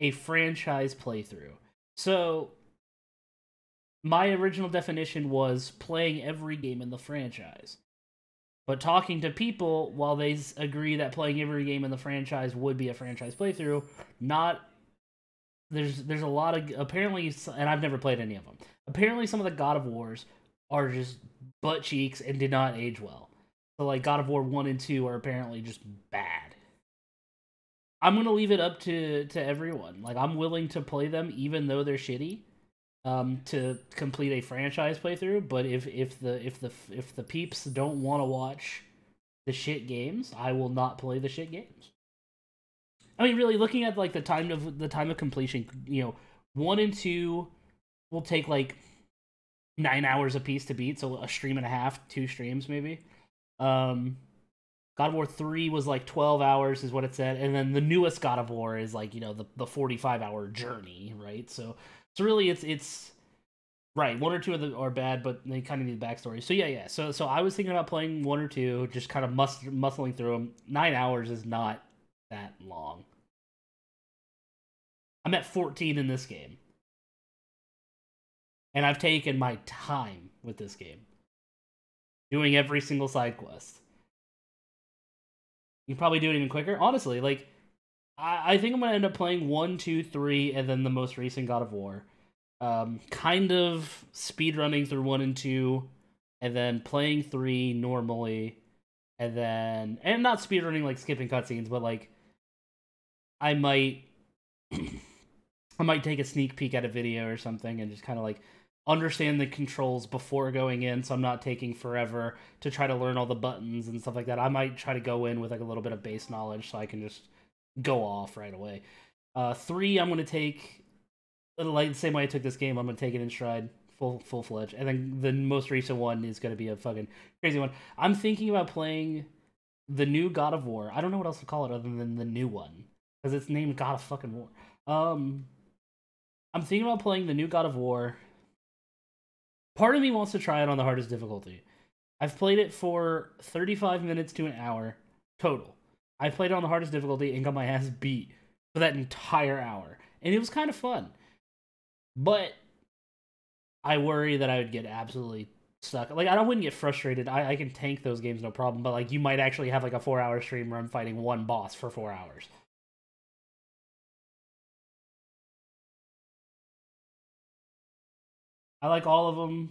a franchise playthrough. So my original definition was playing every game in the franchise. But talking to people, while they agree that playing every game in the franchise would be a franchise playthrough, not there's there's a lot of apparently, and I've never played any of them. Apparently, some of the God of Wars are just butt cheeks and did not age well. So like God of War one and two are apparently just bad. I'm gonna leave it up to to everyone. Like I'm willing to play them even though they're shitty um, to complete a franchise playthrough. But if if the if the if the peeps don't want to watch the shit games, I will not play the shit games. I mean, really, looking at like the time of the time of completion, you know, one and two will take like nine hours a piece to beat, so a stream and a half, two streams maybe. Um, God of War three was like twelve hours, is what it said, and then the newest God of War is like you know the the forty five hour journey, right? So so really, it's it's right. One or two of them are bad, but they kind of need the backstory. So yeah, yeah. So so I was thinking about playing one or two, just kind of mus- muscling through them. Nine hours is not that long. I'm at 14 in this game. And I've taken my time with this game. Doing every single side quest. You probably do it even quicker. Honestly, like I, I think I'm gonna end up playing one, two, three, and then the most recent God of War. Um, kind of speed running through one and two, and then playing three normally, and then and not speed running like skipping cutscenes, but like I might I might take a sneak peek at a video or something and just kind of like understand the controls before going in so I'm not taking forever to try to learn all the buttons and stuff like that. I might try to go in with like a little bit of base knowledge so I can just go off right away. Uh, three, I'm going to take like the same way I took this game. I'm going to take it in stride, full full fledged. And then the most recent one is going to be a fucking crazy one. I'm thinking about playing the new God of War. I don't know what else to call it other than the new one because it's named God of fucking War. Um, I'm thinking about playing the new God of War. Part of me wants to try it on the hardest difficulty. I've played it for 35 minutes to an hour total. I played it on the hardest difficulty and got my ass beat for that entire hour. And it was kind of fun. But I worry that I would get absolutely stuck. Like I wouldn't get frustrated. I, I can tank those games no problem, but like you might actually have like a four hour stream where I'm fighting one boss for four hours. I like all of them.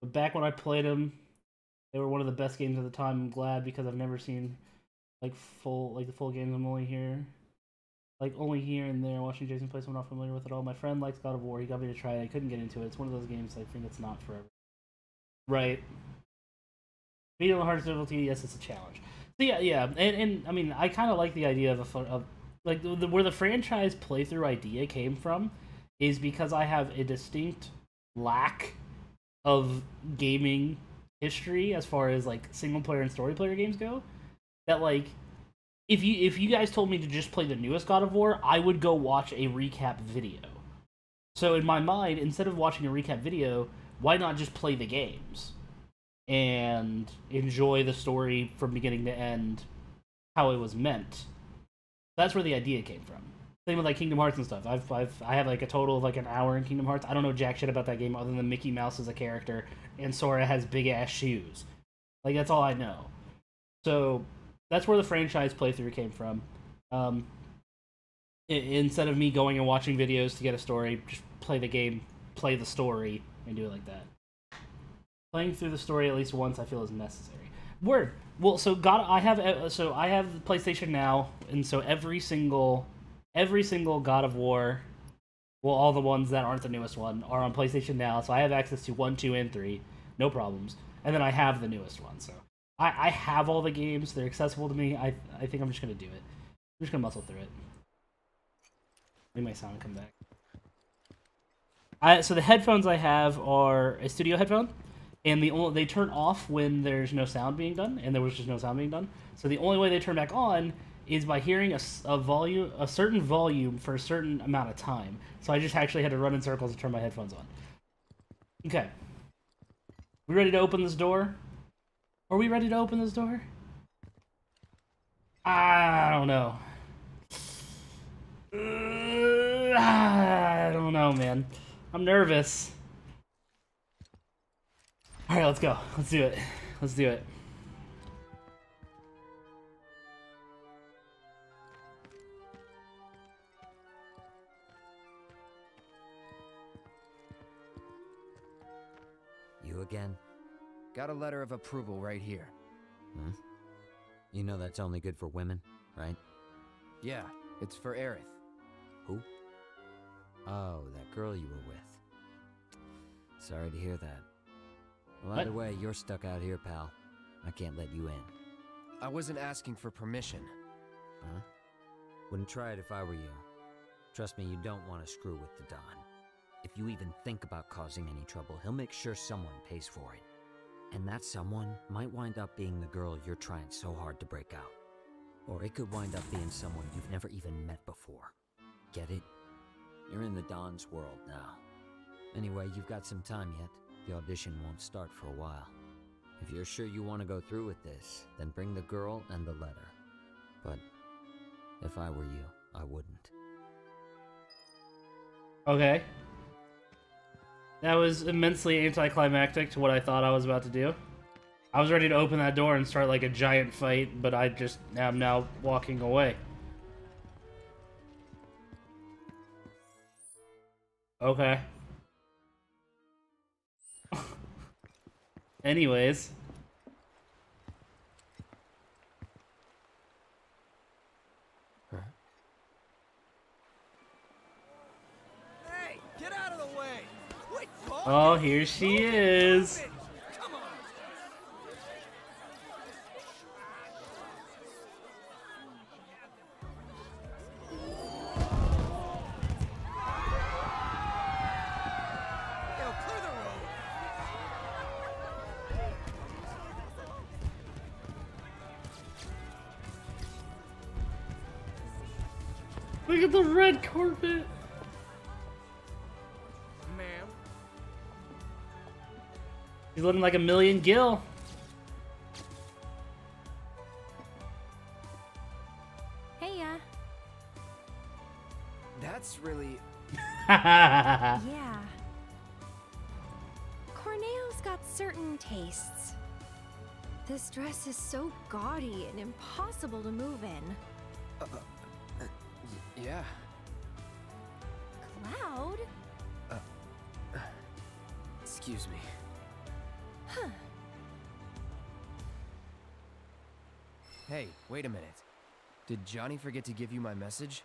But back when I played them, they were one of the best games at the time. I'm glad because I've never seen like full like the full games. I'm only here, like only here and there watching Jason play. So I'm not familiar with it all. My friend likes God of War. He got me to try it. I couldn't get into it. It's one of those games I think it's not forever. Right. Medium hardest difficulty. Yes, it's a challenge. So yeah, yeah, and and I mean I kind of like the idea of a of like the, where the franchise playthrough idea came from is because I have a distinct lack of gaming history as far as like single player and story player games go that like if you if you guys told me to just play the newest God of War, I would go watch a recap video. So in my mind, instead of watching a recap video, why not just play the games and enjoy the story from beginning to end how it was meant? That's where the idea came from. Same with like Kingdom Hearts and stuff. I've I've I have like a total of like an hour in Kingdom Hearts. I don't know jack shit about that game other than Mickey Mouse as a character and Sora has big ass shoes. Like that's all I know. So that's where the franchise playthrough came from. Um, instead of me going and watching videos to get a story, just play the game, play the story, and do it like that. Playing through the story at least once, I feel is necessary. Word. Well, so God, I have uh, so I have PlayStation now, and so every single, every single God of War, well, all the ones that aren't the newest one are on PlayStation now. So I have access to one, two, and three, no problems. And then I have the newest one, so I, I have all the games. They're accessible to me. I I think I'm just gonna do it. I'm just gonna muscle through it. Let my sound come back. I so the headphones I have are a studio headphone, and the only they turn off when there's no sound being done, and there was just no sound being done. So the only way they turn back on is by hearing a, a volume a certain volume for a certain amount of time. So I just actually had to run in circles to turn my headphones on. Okay. We ready to open this door? Are we ready to open this door? I don't know. I don't know, man. I'm nervous. All right, let's go. Let's do it. Let's do it. Again? Got a letter of approval right here. Hmm? You know that's only good for women, right? Yeah, it's for Aerith. Who? Oh, that girl you were with. Sorry to hear that. Well, either way, you're stuck out here, pal. I can't let you in. I wasn't asking for permission. Huh? Wouldn't try it if I were you. Trust me, you don't want to screw with the Don. If you even think about causing any trouble, he'll make sure someone pays for it. And that someone might wind up being the girl you're trying so hard to break out. Or it could wind up being someone you've never even met before. Get it? You're in the Don's world now. Anyway, you've got some time yet. The audition won't start for a while. If you're sure you want to go through with this, then bring the girl and the letter. But if I were you, I wouldn't. Okay. That was immensely anticlimactic to what I thought I was about to do. I was ready to open that door and start like a giant fight, but I just am now walking away. Okay. Anyways. Hey, get out of the way! Quit Here she is. Look at the red carpet. Looking like a million gil. Hey, uh, That's really... yeah. Corneo's got certain tastes. This dress is so gaudy and impossible to move in. Uh, uh, yeah. Cloud? Uh, excuse me. Hey, wait a minute. Did Johnny forget to give you my message?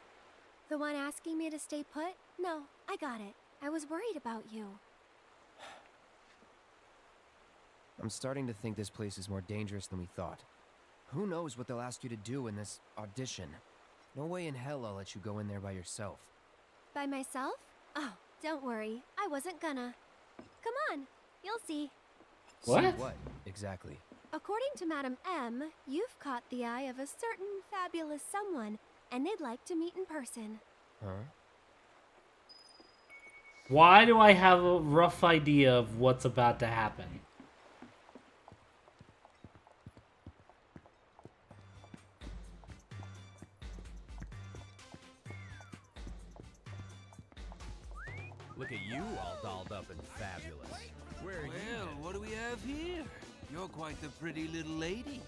The one asking me to stay put? No, I got it. I was worried about you. I'm starting to think this place is more dangerous than we thought. Who knows what they'll ask you to do in this audition? No way in hell I'll let you go in there by yourself. By myself? Oh, don't worry. I wasn't gonna. Come on, you'll see. See What? what, exactly? According to Madam M, you've caught the eye of a certain fabulous someone, and they'd like to meet in person. Huh? Why do I have a rough idea of what's about to happen? Look at you all dolled up and fabulous. Where are you? Well, what do we have here? You're quite the pretty little lady.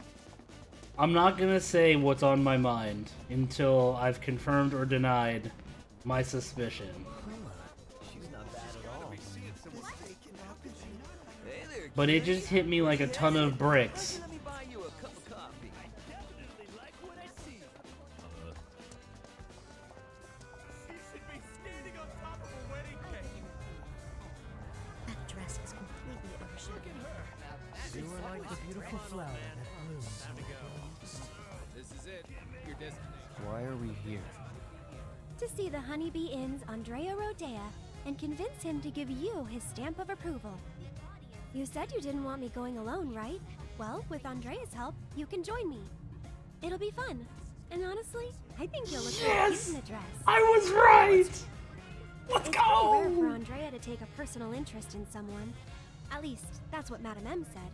I'm not gonna say what's on my mind until I've confirmed or denied my suspicion. She's not bad at all. Hey there, But it just hit me like a ton of bricks. His stamp of approval. You said you didn't want me going alone, right? Well, with Andrea's help, you can join me. It'll be fun. And honestly, I think you'll look really Yes! cute in the dress. I was right! Let's It's pretty rare for! Andrea to take a personal interest in someone. At least, that's what Madam M said.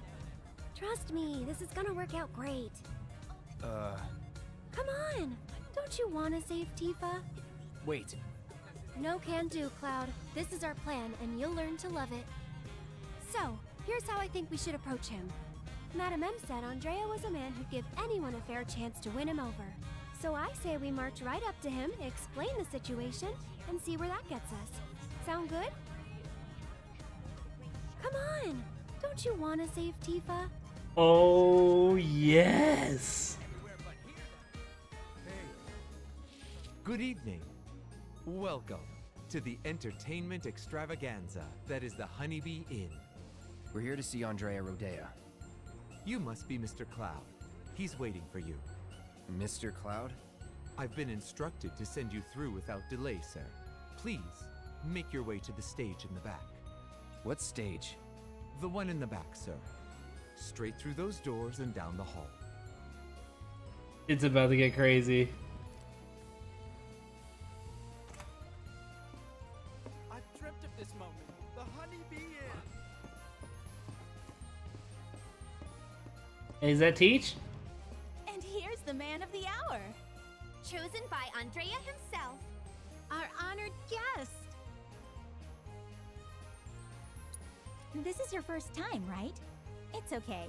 Trust me, this is gonna work out great. Uh, Come on! Don't you want to save Tifa? wait. No can do, Cloud. This is our plan, and you'll learn to love it. So, here's how I think we should approach him. Madam M said Andrea was a man who'd give anyone a fair chance to win him over. So I say we march right up to him, explain the situation, and see where that gets us. Sound good? Come on! Don't you want to save Tifa? Oh yes. Good evening. Welcome to the entertainment extravaganza that is the Honeybee Inn. We're here to see Andrea Rhodea. You must be Mr. Cloud. He's waiting for you. Mr. Cloud? I've been instructed to send you through without delay, sir. Please, make your way to the stage in the back. What stage? The one in the back, sir. Straight through those doors and down the hall. It's about to get crazy. Is that Teach? And here's the man of the hour. Chosen by Andrea himself. Our honored guest. This is your first time, right? It's okay.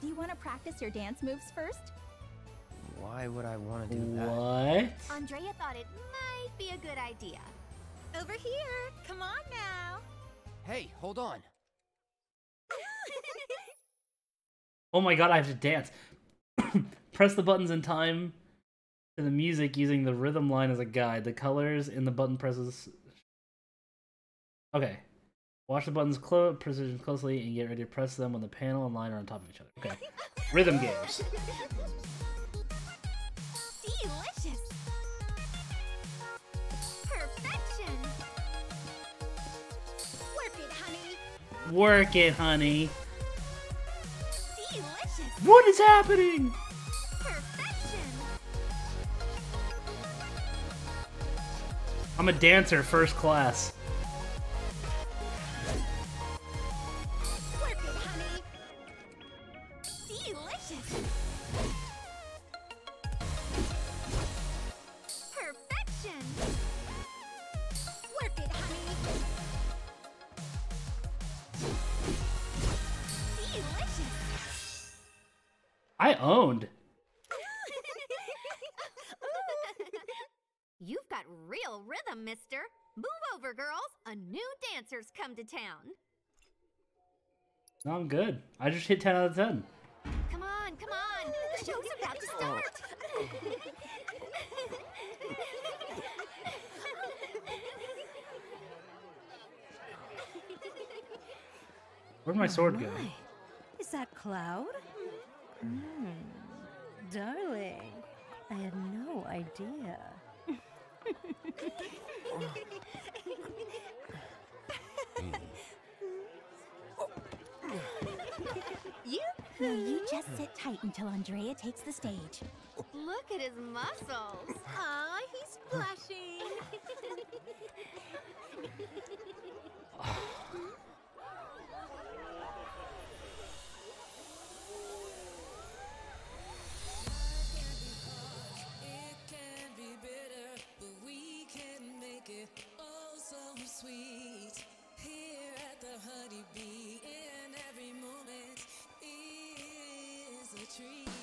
Do you want to practice your dance moves first? Why would I want to do that? What? Andrea thought it might be a good idea. Over here. Come on now. Hey, hold on. Oh my god, I have to dance. Press the buttons in time to the music using the rhythm line as a guide. The colors in the button presses. Okay. Watch the buttons close, precision closely, and get ready to press them when the panel and line are on top of each other. Okay. Rhythm games. Delicious. Perfection. Work it, honey. Work it, honey. Delicious. What is happening? Perfection. I'm a dancer, first class. No, I'm good. I just hit 10 out of 10. Come on, come on. The show's about to start. Where'd my sword go? Is that Cloud? Mm, darling, I had no idea. you? No, you just sit tight until Andrea takes the stage. Look at his muscles. Aw, he's blushing. tree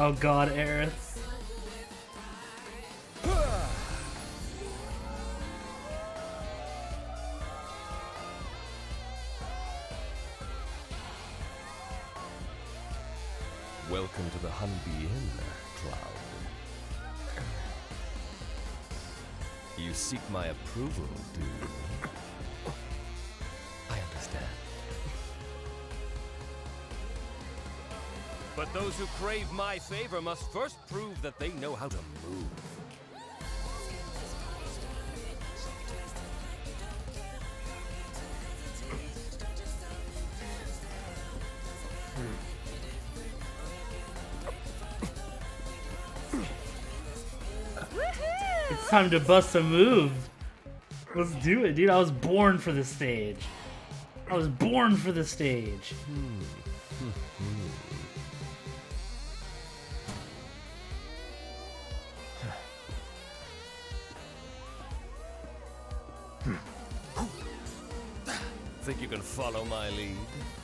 Oh god, Aerith. Welcome to the Honeybee Inn, Cloud. You seek my approval, do who crave my favor must first prove that they know how to move. It's time to bust a move. Let's do it, dude. I was born for the stage. I was born for the stage. Hmm. Follow my lead?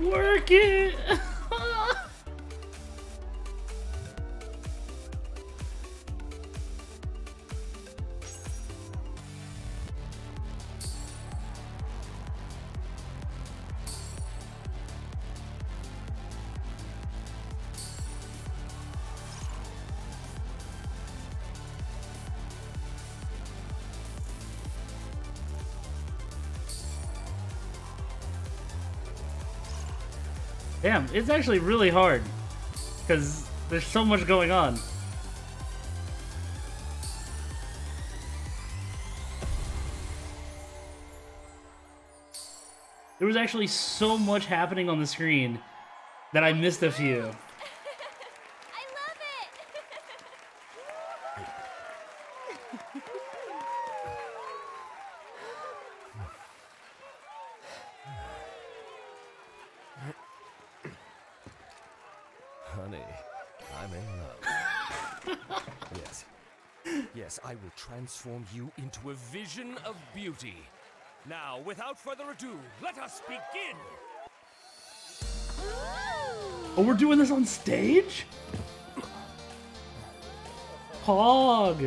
Work it! Damn, it's actually really hard because there's so much going on. There was actually so much happening on the screen that I missed a few. Transform you into a vision of beauty. Now, without further ado, let us begin! Oh, we're doing this on stage? Hog!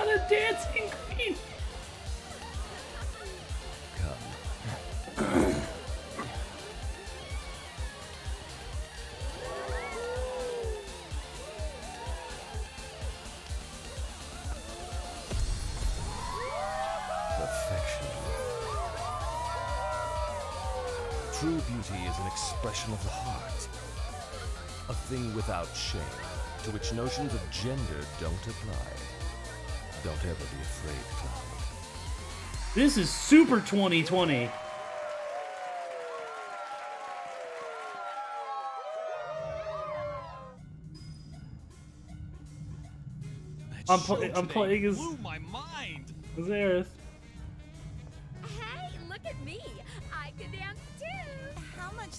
Got a dancing queen! Perfection. True beauty is an expression of the heart. A thing without shame, to which notions of gender don't apply. Don't ever be afraid, Cloud. This is super 2020. I'm, pl I'm playing as, as Aerith.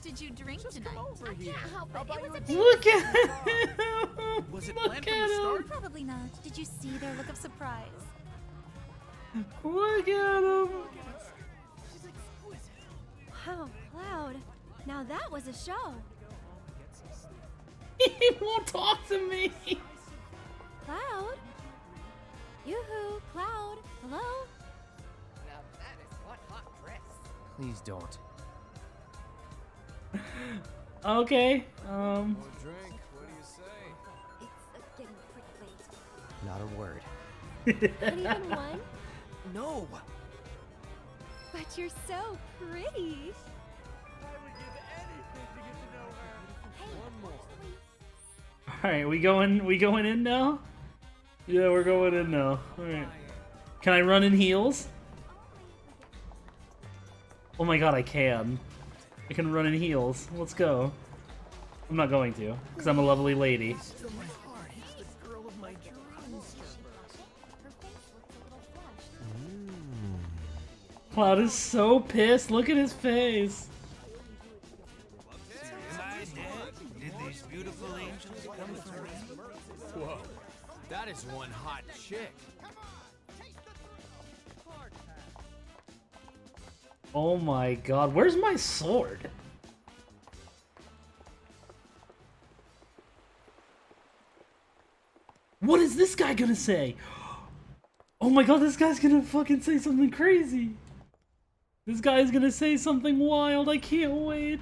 Much did you drink tonight? I can't help it. It was a Look at him! Was it Look planned from at the him! start? Probably not. Did you see their look of surprise? Look at him! Wow, Cloud. Now that was a show. He won't talk to me! Cloud? Yoo-hoo, Cloud. Hello? Now that is one hot dress. Please don't. pretty late. Um. Not a word. Not even one? No! But you're so pretty. Alright, we going we going in now? Yeah, we're going in now. Alright. Can I run in heels? Oh my god, I can. I can run in heels. Let's go. I'm not going to, because I'm a lovely lady. Cloud is so pissed. Look at his face. Whoa, that is one hot chick. Oh my god, where's my sword? What is this guy gonna say? Oh my god, this guy's gonna fucking say something crazy. This guy's gonna say something wild. I can't wait.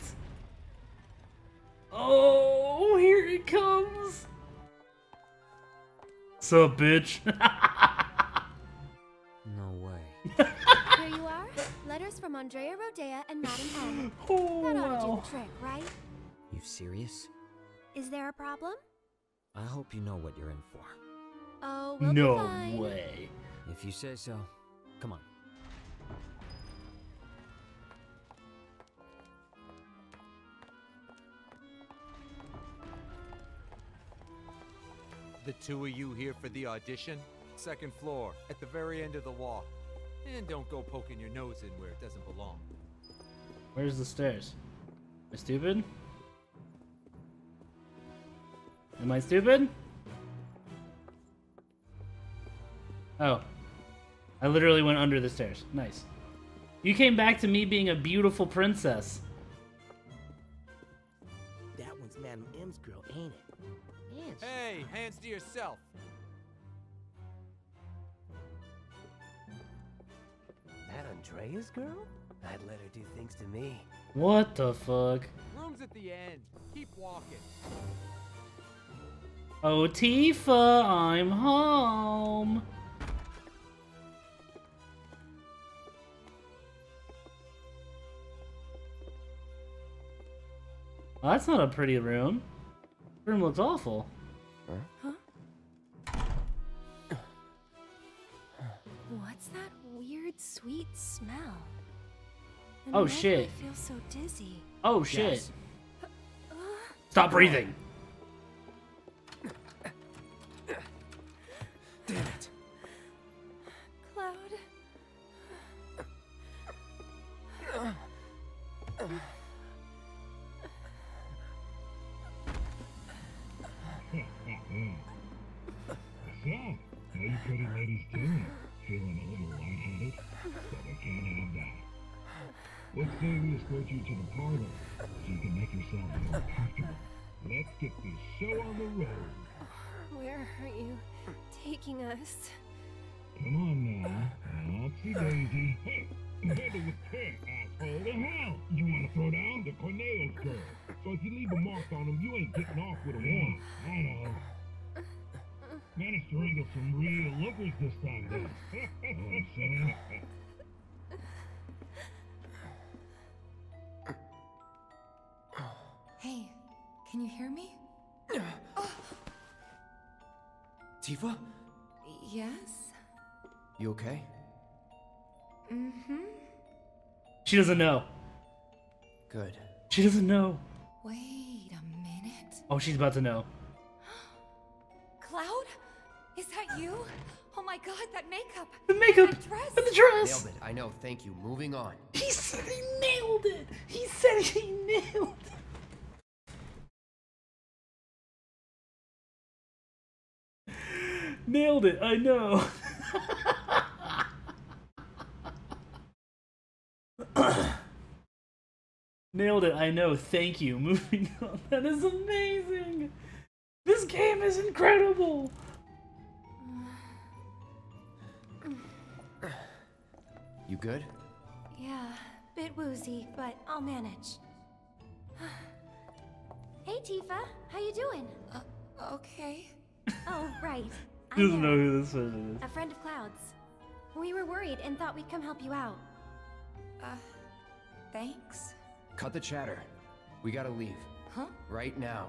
Oh, here it comes. Sup, bitch? No way. Here you. Letters from Andrea Rhodea and Madam M. Oh, that ought to do the trick, right? You serious? Is there a problem? I hope you know what you're in for. Oh, we'll no be fine. way. If you say so, come on. The two of you here for the audition? Second floor, at the very end of the walk. And don't go poking your nose in where it doesn't belong. Where's the stairs? Am I stupid? Am I stupid? Oh. I literally went under the stairs. Nice. You came back to me being a beautiful princess. Girl? I'd let her do things to me. What the fuck? Room's at the end. Keep walking. Oh, Tifa, I'm home. Well, that's not a pretty room. Room looks awful. What's that weird, sweet smell? And Oh, shit. I feel so dizzy. Oh shit. Yes. Stop breathing. Get this show on the road. Where are you taking us? Can you hear me? Tifa? Yes? You okay? Mm-hmm. She doesn't know. Good. She doesn't know. Wait a minute. Oh, she's about to know. Cloud? Is that you? Oh my god, that makeup. The makeup That dress. and the dress. Nailed it. I know. Thank you. Moving on. He said he nailed it. He said he nailed it. Nailed it. I know. Nailed it. I know. Thank you. Moving on. That is amazing. This game is incredible. You good? Yeah, bit woozy, but I'll manage. hey, Tifa, how you doing? Uh, okay. Oh, right. He doesn't know who this is. A friend of Cloud's. We were worried and thought we'd come help you out. Uh, thanks. Cut the chatter. We gotta leave. Huh? Right now.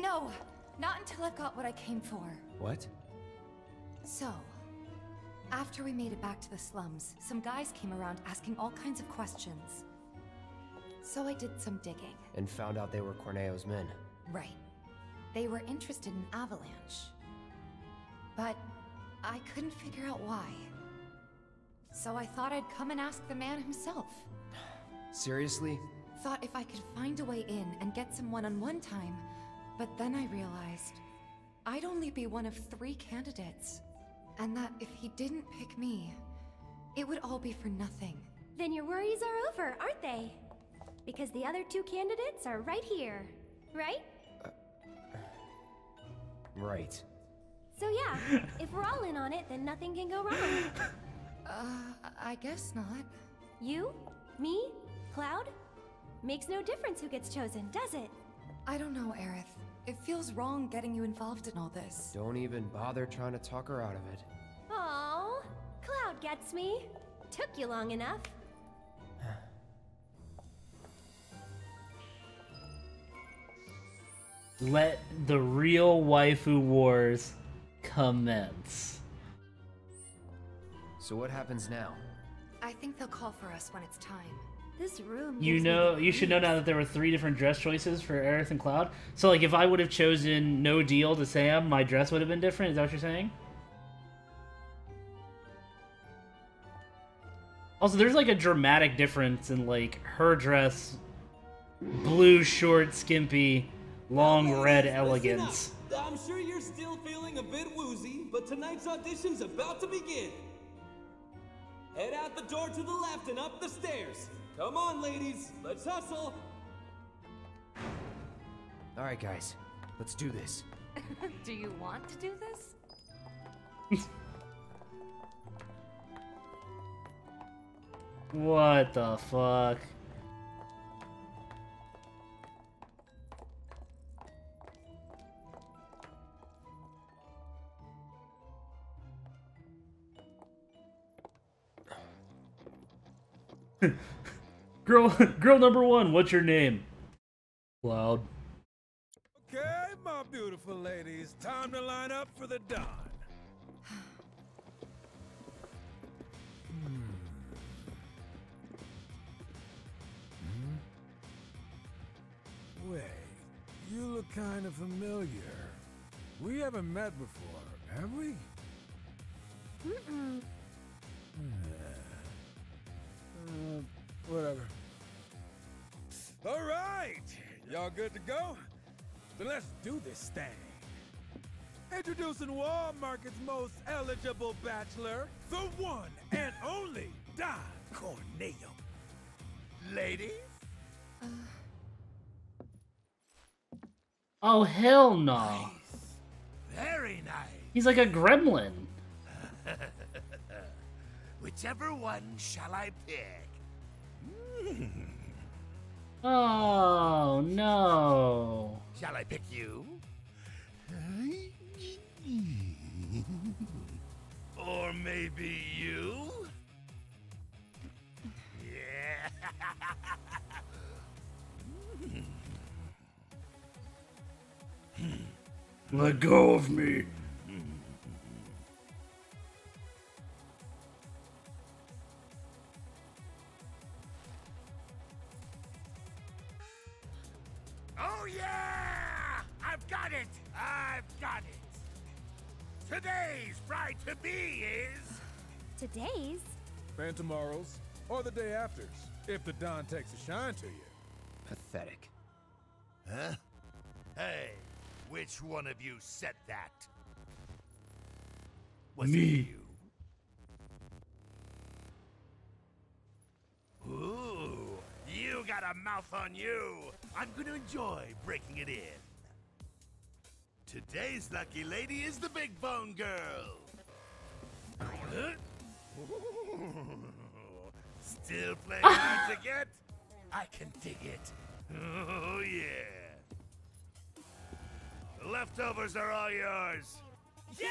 No, not until I've got what I came for. What? So, after we made it back to the slums, some guys came around asking all kinds of questions. So I did some digging. And found out they were Corneo's men. Right. They were interested in Avalanche. But I couldn't figure out why. So I thought I'd come and ask the man himself. Seriously? Thought if I could find a way in and get some one-on-one time, but then I realized I'd only be one of three candidates. And that if he didn't pick me, it would all be for nothing. Then your worries are over, aren't they? Because the other two candidates are right here, right? Uh, right. So yeah, if we're all in on it, then nothing can go wrong. Uh, I guess not. You? Me? Cloud? Makes no difference who gets chosen, does it? I don't know, Aerith. It feels wrong getting you involved in all this. Don't even bother trying to talk her out of it. Oh, Cloud gets me. Took you long enough. Let the real waifu wars commence. So what happens now? I think they'll call for us when it's time. This room. You know, the you should know now that there were three different dress choices for Aerith and Cloud. So, like, if I would have chosen no deal to Sam, my dress would have been different. Is that what you're saying? Also, there's like a dramatic difference in like her dress, blue, short, skimpy, long red elegance. I'm sure you're still feeling a bit woozy, but tonight's audition's about to begin. Head out the door to the left and up the stairs. Come on, ladies, let's hustle. All right, guys. Let's do this. do you want to do this? What the fuck? Girl, girl number one, what's your name? Cloud. Okay, my beautiful ladies, time to line up for the Don. Hmm. Hmm? Wait, you look kind of familiar. We haven't met before, have we? Mm-mm. Uh, whatever. All right, y'all good to go? Then let's do this thing. Introducing Wall Market's most eligible bachelor, the one and only Don Corneo. Ladies? Uh. Oh hell no! Very nice. He's like a gremlin. Whichever one shall I pick? Oh no! Shall I pick you? Or maybe you? Yeah. Let go of me. Oh yeah! I've got it! I've got it! Today's bride to be is. Today's? And tomorrow's, or the day after's, if the Don takes a shine to you. Pathetic. Huh? Hey, which one of you said that? Was Me. it you? Got a mouth on you. I'm gonna enjoy breaking it in. Today's lucky lady is the Big Bone Girl. Still playing hard to get? I can dig it. Oh, yeah. The leftovers are all yours. Yeah!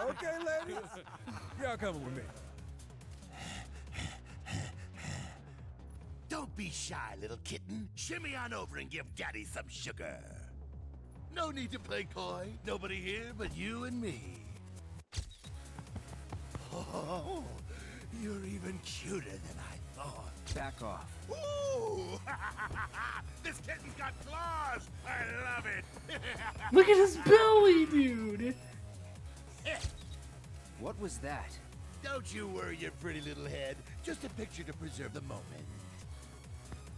Okay, okay ladies. Y'all coming with me. Don't be shy, little kitten. Shimmy on over and give Daddy some sugar. No need to play coy. Nobody here but you and me. Oh, you're even cuter than I thought. Back off. Ooh! this kitten's got claws! I love it! Look at his belly, dude. What was that? Don't you worry your pretty little head. Just a picture to preserve the moment.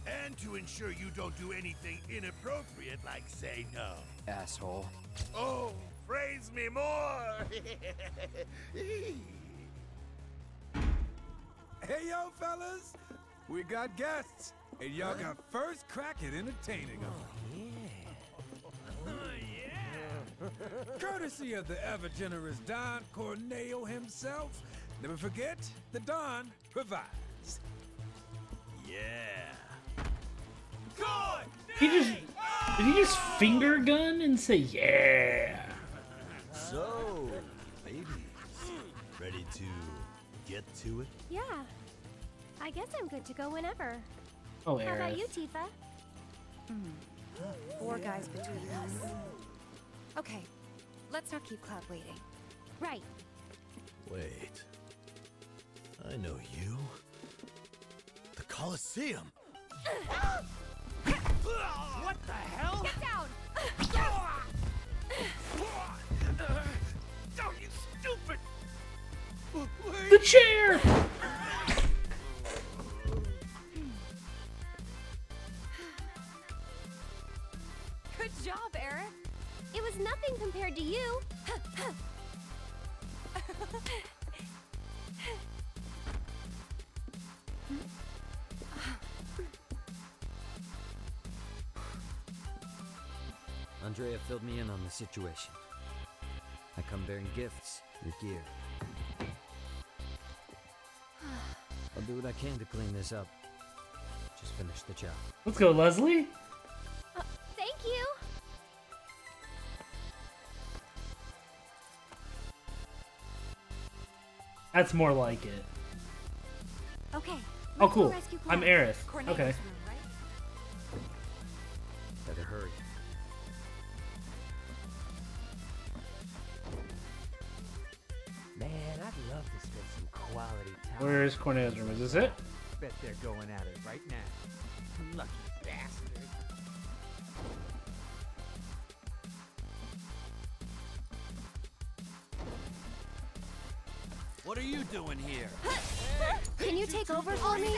And to ensure you don't do anything inappropriate like say no. Asshole. Oh, praise me more! Hey, yo, fellas. We got guests, and y'all got first crack at entertaining them. Oh, oh, yeah. Courtesy of the ever generous Don Corneo himself. Never forget, the Don provides. Yeah. He just did he just finger gun and say yeah? So, ladies, ready to get to it? Yeah. I guess I'm good to go whenever. Oh, How about you, Tifa? Four guys between us. Okay, let's not keep Cloud waiting. Right. Wait. I know you. The Colosseum. What the hell? Get down! Oh, you stupid! The chair. Good job, Eric. It was nothing compared to you. filled me in on the situation. I come bearing gifts, your gear. I'll do what I can to clean this up. Just finish the job. Let's go, Leslie. Uh, thank you. That's more like it. Okay. Oh, cool. I'm Cloud. Aerith. Cornelius' Okay. Time. Where is Corneo's room? Is this it? Bet they're going at it right now. Lucky bastard. What are you doing here? Can you take over for me?